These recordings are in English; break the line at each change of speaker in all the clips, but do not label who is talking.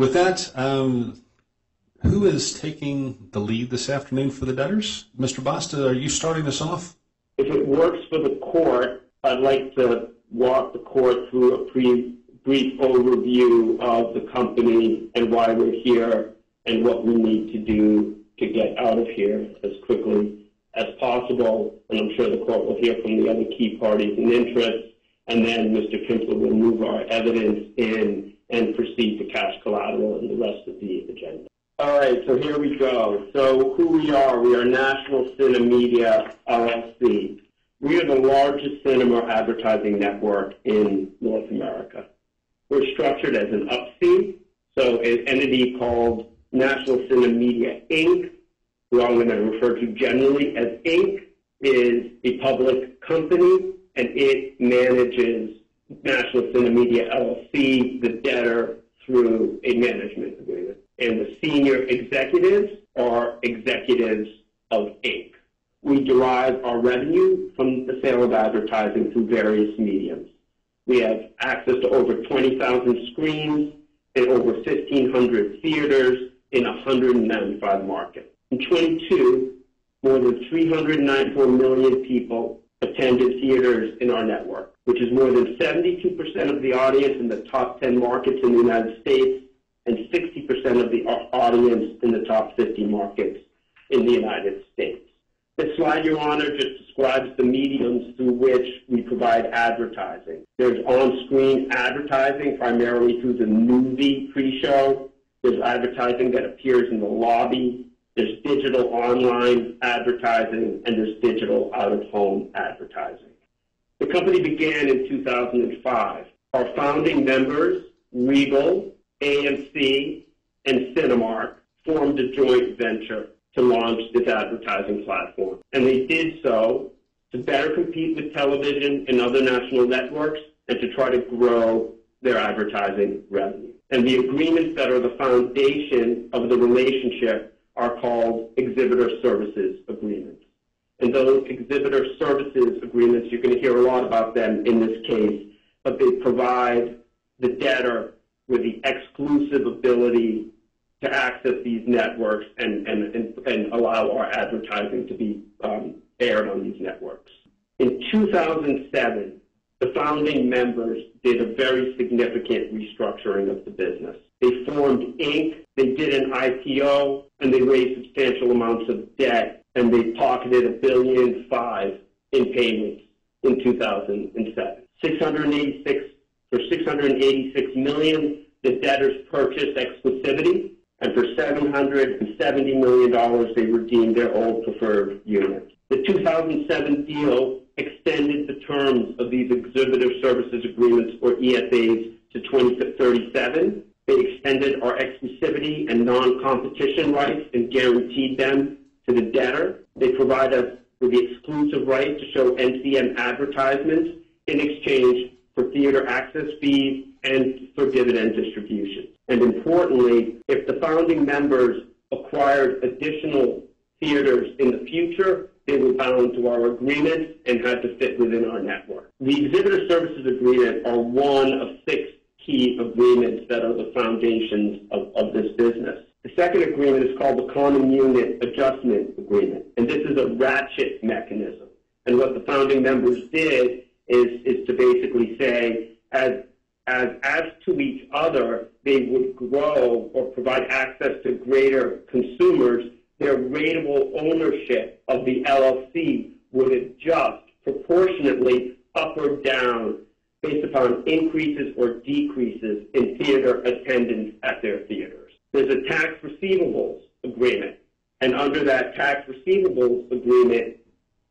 With that, um, who is taking the lead this afternoon for the debtors? Mr. Basta, are you starting us off?
If it works for the court, I'd like to walk the court through a pre- brief overview of the company and why we're here and what we need to do to get out of here as quickly as possible. And I'm sure the court will hear from the other key parties and interests. And then Mr. Kimpler will move our evidence in and proceed to cash collateral and the rest of the agenda. All right, so here we go. So who we are, we are National CineMedia LLC. We are the largest cinema advertising network in North America. We're structured as an UP-C, so an entity called National CineMedia Inc., who I'm going to refer to generally as Inc., is a public company, and it manages National CineMedia LLC, the debtor, through a management agreement. And the senior executives are executives of Inc. We derive our revenue from the sale of advertising through various mediums. We have access to over 20,000 screens in over 1,500 theaters in 195 markets. In 22, more than 394 million people attended theaters in our network, which is more than 72% of the audience in the top 10 markets in the United States and 60% of the audience in the top 50 markets in the United States. This slide, Your Honor, just describes the mediums through which we provide advertising. There's on-screen advertising, primarily through the movie pre-show. There's advertising that appears in the lobby. There's digital online advertising, and there's digital out-of-home advertising. The company began in 2005. Our founding members, Regal, AMC, and Cinemark, formed a joint venture to launch this advertising platform. And they did so to better compete with television and other national networks and to try to grow their advertising revenue. And the agreements that are the foundation of the relationship are called exhibitor services agreements. And those exhibitor services agreements, you're going to hear a lot about them in this case, but they provide the debtor with the exclusive ability to access these networks and, and, and, and allow our advertising to be um, aired on these networks. In 2007, the founding members did a very significant restructuring of the business. They formed Inc., they did an IPO, and they raised substantial amounts of debt, and they pocketed a billion five in payments in 2007. 686 for 686 million, the debtors purchased exclusivity and for $770 million, they redeemed their old preferred units. The 2007 deal extended the terms of these exhibitor services agreements, or ESAs, to 2037. They extended our exclusivity and non-competition rights and guaranteed them to the debtor. They provide us with the exclusive right to show NCM advertisements in exchange for theater access fees and for dividend distributions. And importantly, if the founding members acquired additional theaters in the future, they were bound to our agreement and had to fit within our network. The exhibitor services agreement are one of six key agreements that are the foundations of, of this business. The second agreement is called the Common Unit Adjustment Agreement, and this is a ratchet mechanism. And what the founding members did is, is to basically say, as as, as to each other, they would grow or provide access to greater consumers, their rateable ownership of the LLC would adjust proportionately up or down based upon increases or decreases in theater attendance at their theaters. There's a tax receivables agreement, and under that tax receivables agreement,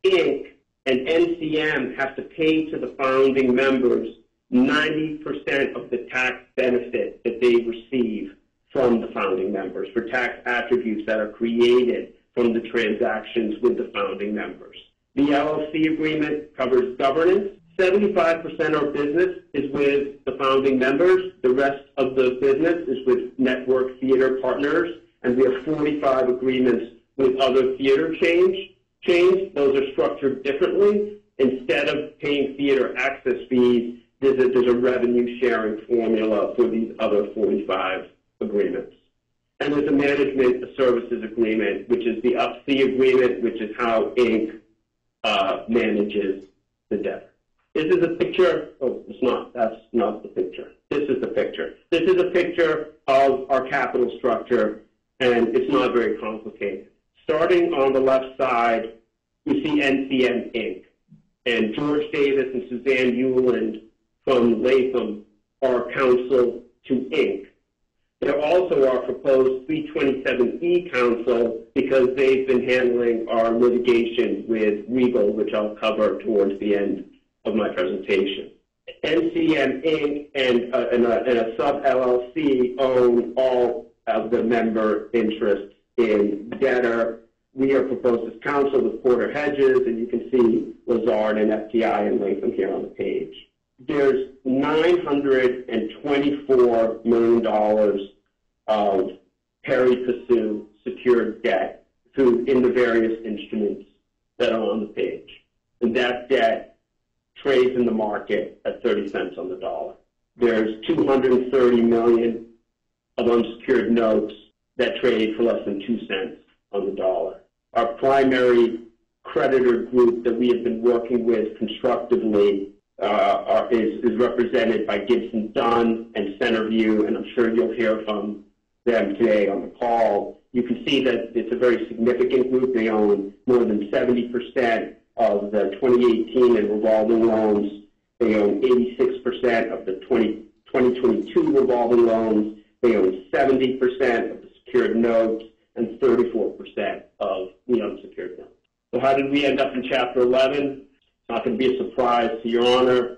Inc. and NCM have to pay to the founding members 90% of the tax benefit that they receive from the founding members for tax attributes that are created from the transactions with the founding members. The LLC agreement covers governance. 75% of our business is with the founding members. The rest of the business is with network theater partners. And we have 45 agreements with other theater chains. Those are structured differently. Instead of paying theater access fees, there's a, there's a revenue sharing formula for these other 45 agreements. And there's a management services agreement, which is the UP-C agreement, which is how Inc. Uh, manages the debtor. This is a picture. Oh, it's not. That's not the picture. This is the picture. This is a picture of our capital structure, and it's not very complicated. Starting on the left side, you see NCM Inc. And George Davis and Suzzanne Uhland from Latham are counsel to Inc. There also are proposed 327E counsel because they've been handling our litigation with Regal, which I'll cover towards the end of my presentation. NCM Inc. and, uh, and, a, and a sub LLC own all of the member interests in debtor. We are proposed as counsel with Porter Hedges, and you can see Lazard and FTI and Latham here on the page. There's $924 million of pari passu secured debt through in the various instruments that are on the page. And that debt trades in the market at 30 cents on the dollar. There's 230 million of unsecured notes that trade for less than 2 cents on the dollar. Our primary creditor group that we have been working with constructively uh, are, is, is represented by Gibson Dunn and Centerview, and I'm sure you'll hear from them today on the call. You can see that it's a very significant group. They own more than 70% of the 2018 and revolving loans. They own 86% of the 20, 2022 revolving loans. They own 70% of the secured notes and 34% of the unsecured notes. So how did we end up in Chapter 11? It's not going to be a surprise to Your Honor.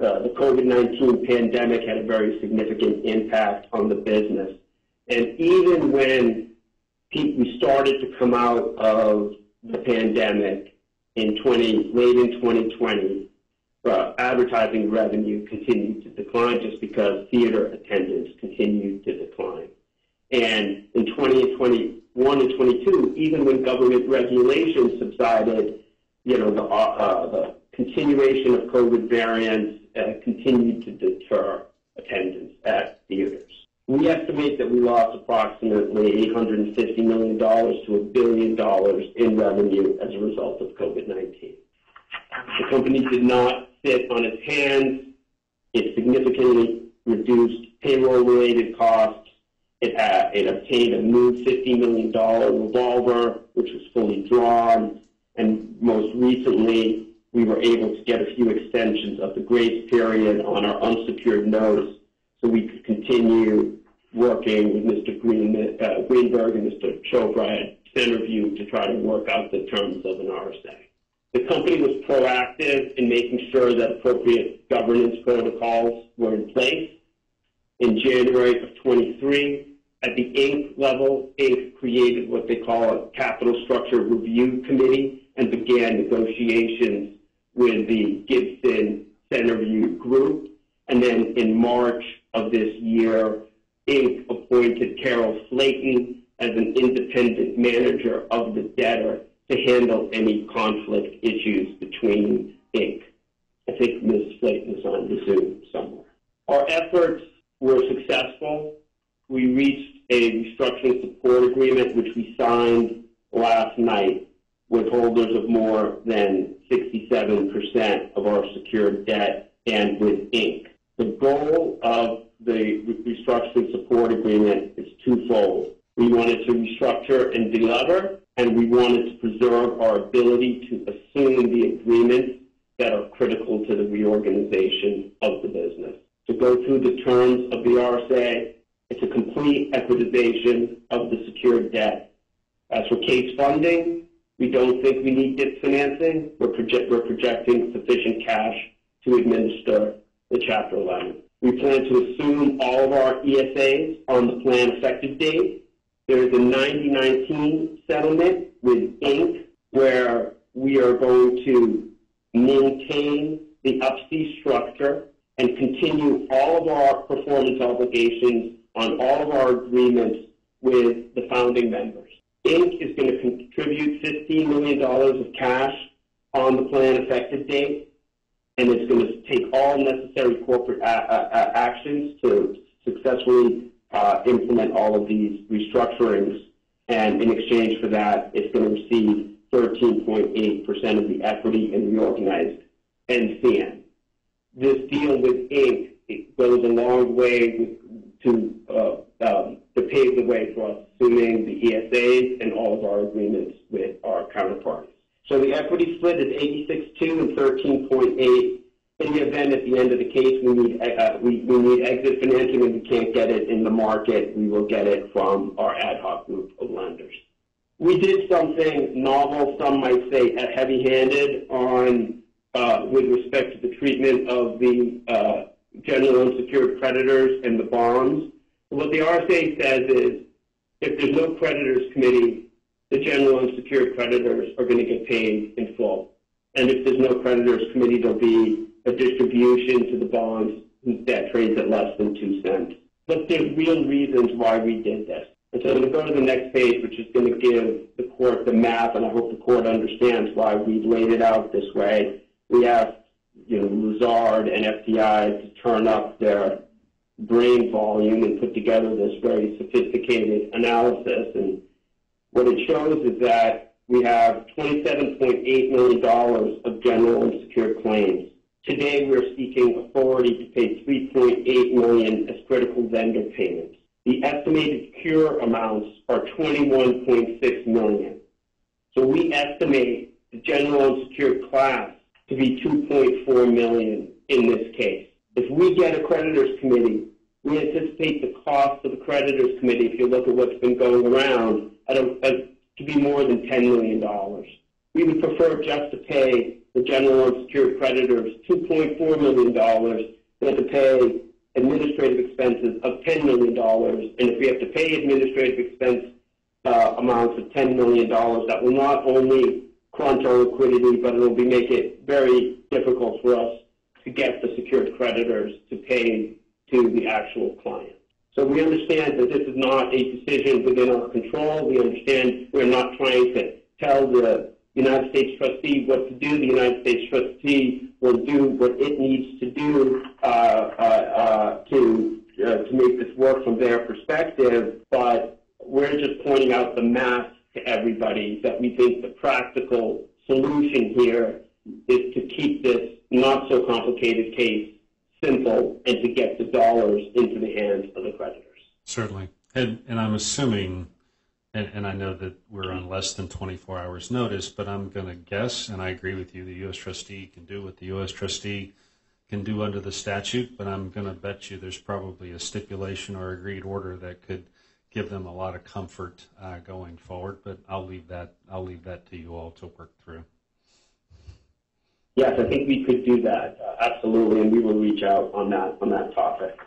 Uh, the COVID-19 pandemic had a very significant impact on the business. And even when we started to come out of the pandemic, in 20, late in 2020, uh, advertising revenue continued to decline just because theater attendance continued to decline. And in 2021 and 21 and 22, even when government regulations subsided, you know, the, uh, uh, the continuation of COVID variants uh, continued to deter attendance at. We estimate that we lost approximately $850 million to a billion dollars in revenue as a result of COVID-19. The company did not sit on its hands. It significantly reduced payroll-related costs. It obtained a new $50 million revolver, which was fully drawn. And most recently, we were able to get a few extensions of the grace period on our unsecured notes so we could continue working with Mr. Green, uh, Greenberg and Mr. Chopra at Centerview to try to work out the terms of an RSA. The company was proactive in making sure that appropriate governance protocols were in place. In January of 23, at the Inc. level, Inc. created what they call a capital structure review committee and began negotiations with the Gibson Centerview group. And then in March of this year, Inc. appointed Carol Flaton as an independent manager of the debtor to handle any conflict issues between Inc. I think Ms. Flaton is on the Zoom somewhere. Our efforts were successful. We reached a restructuring support agreement, which we signed last night with holders of more than 67% of our secured debt and with Inc. The goal of the restructuring support agreement is twofold. We wanted to restructure and deliver, and we wanted to preserve our ability to assume the agreements that are critical to the reorganization of the business. To go through the terms of the RSA, it's a complete equitization of the secured debt. As for case funding, we don't think we need DIP financing. We're, project, we're projecting sufficient cash to administer the Chapter 11. We plan to assume all of our ESAs on the plan effective date. There is a 9019 settlement with Inc. where we are going to maintain the UP-C structure and continue all of our performance obligations on all of our agreements with the founding members. Inc. is going to contribute $15 million of cash on the plan effective date and it's going to take all necessary corporate a- a- actions to successfully uh, implement all of these restructurings. And in exchange for that, it's going to receive 13.8% of the equity in reorganized NCM. This deal with Inc. Goes a long way to uh, um, to pave the way for us assuming the ESAs and all of our agreements with our. So the equity split is 86.2 and 13.8. In the event at the end of the case we need uh, we, we need exit financing and we can't get it in the market, we will get it from our ad hoc group of lenders. We did something novel, some might say heavy-handed, on uh, with respect to the treatment of the uh, general unsecured creditors and the bonds. What the RSA says is if there's no creditors committee, the general and secured creditors are going to get paid in full. And if there's no creditors committee, there'll be a distribution to the bonds that trades at less than two cents. But there's real reasons why we did this. And so I'm going to go to the next page, which is going to give the court the math, and I hope the court understands why we've laid it out this way. We asked, you know, Lazard and FTI to turn up their brain volume and put together this very sophisticated analysis. And what it shows is that we have $27.8 million of general and unsecured claims. Today, we're seeking authority to pay 3.8 million as critical vendor payments. The estimated cure amounts are 21.6 million. So we estimate the general and unsecured class to be 2.4 million in this case. If we get a creditors committee, we anticipate the cost of the creditors committee, if you look at what's been going around, at a, at, to be more than $10 million. We would prefer just to pay the general unsecured creditors $2.4 million than to pay administrative expenses of $10 million. And if we have to pay administrative expense uh, amounts of $10 million, that will not only crunch our liquidity, but it will be, make it very difficult for us to get the secured creditors to pay to the actual client. So we understand that this is not a decision within our control. We understand we're not trying to tell the United States trustee what to do. The United States trustee will do what it needs to do uh, uh, uh, to uh, to make this work from their perspective. But we're just pointing out the math to everybody that we think the practical solution here is to keep this not so complicated case simple and to get the dollars into the hands of the creditors.
Certainly. And, and I'm assuming, and, and I know that we're on less than 24 hours notice, but I'm going to guess, and I agree with you, the U.S. trustee can do what the U.S. trustee can do under the statute, but I'm going to bet you there's probably a stipulation or agreed order that could give them a lot of comfort uh, going forward. But I'll leave that I'll leave that to you all to work through.
Yes, I think we could do that, absolutely, and we will reach out on that on that topic.